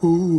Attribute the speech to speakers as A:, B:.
A: Oh.